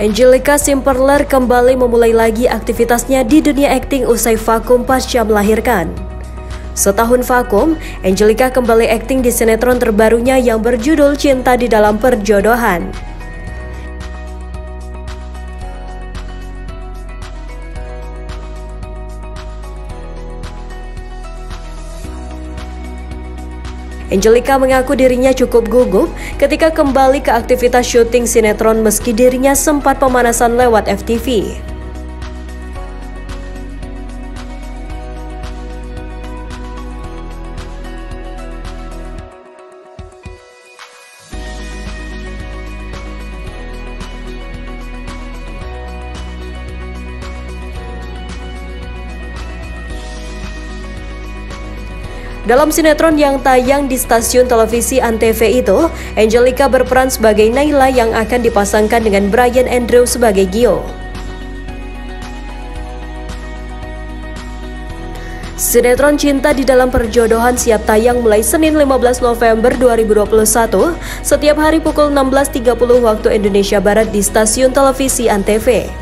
Angelica Simperler kembali memulai lagi aktivitasnya di dunia akting usai vakum pasca melahirkan. Setahun vakum, Angelica kembali akting di sinetron terbarunya yang berjudul Cinta di Dalam Perjodohan. Angelica mengaku dirinya cukup gugup ketika kembali ke aktivitas syuting sinetron meski dirinya sempat pemanasan lewat FTV. Dalam sinetron yang tayang di stasiun televisi Antv itu, Angelica berperan sebagai Naila yang akan dipasangkan dengan Brian Andrew sebagai Gio. Sinetron Cinta di Dalam Perjodohan siap tayang mulai Senin 15 November 2021 setiap hari pukul 16.30 waktu Indonesia Barat di stasiun televisi Antv.